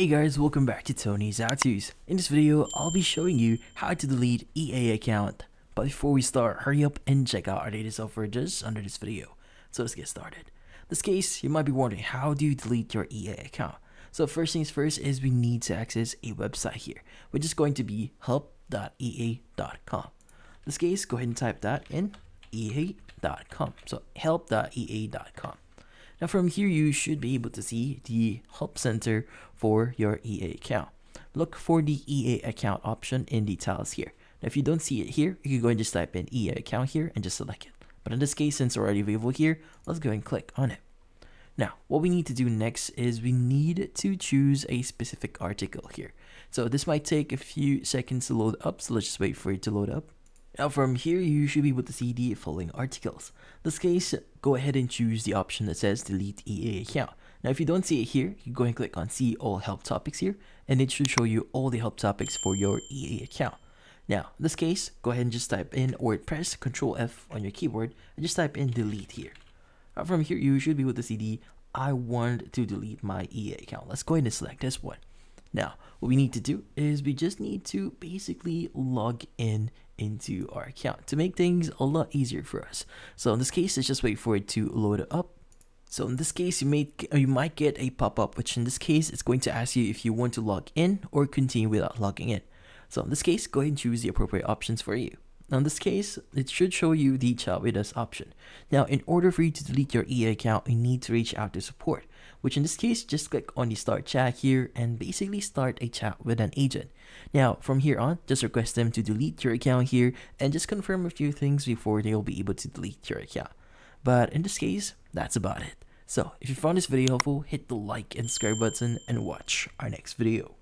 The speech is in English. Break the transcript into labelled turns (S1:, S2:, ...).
S1: Hey guys, welcome back to Tony's How-Tos. In this video, I'll be showing you how to delete EA account. But before we start, hurry up and check out our latest just under this video. So let's get started. In this case, you might be wondering how do you delete your EA account? So first things first is we need to access a website here, which is going to be help.ea.com. In this case, go ahead and type that in ea.com. So help.ea.com. Now from here, you should be able to see the help center for your EA account. Look for the EA account option in details here. Now if you don't see it here, you can go and just type in EA account here and just select it. But in this case, since it's already available here, let's go and click on it. Now, what we need to do next is we need to choose a specific article here. So this might take a few seconds to load up, so let's just wait for it to load up. Now from here, you should be able to see the following articles. In this case, go ahead and choose the option that says delete EA account. Now if you don't see it here, you go and click on see all help topics here, and it should show you all the help topics for your EA account. Now, in this case, go ahead and just type in or press Ctrl F on your keyboard and just type in delete here. Now from here, you should be able to see the I want to delete my EA account. Let's go ahead and select this one. Now, what we need to do is we just need to basically log in into our account to make things a lot easier for us. So in this case, let's just wait for it to load up. So in this case, you may you might get a pop-up, which in this case, it's going to ask you if you want to log in or continue without logging in. So in this case, go ahead and choose the appropriate options for you. Now in this case, it should show you the chat with us option. Now, in order for you to delete your EA account, you need to reach out to support, which in this case, just click on the start chat here and basically start a chat with an agent. Now, from here on, just request them to delete your account here and just confirm a few things before they'll be able to delete your account. But in this case, that's about it. So, if you found this video helpful, hit the like and subscribe button and watch our next video.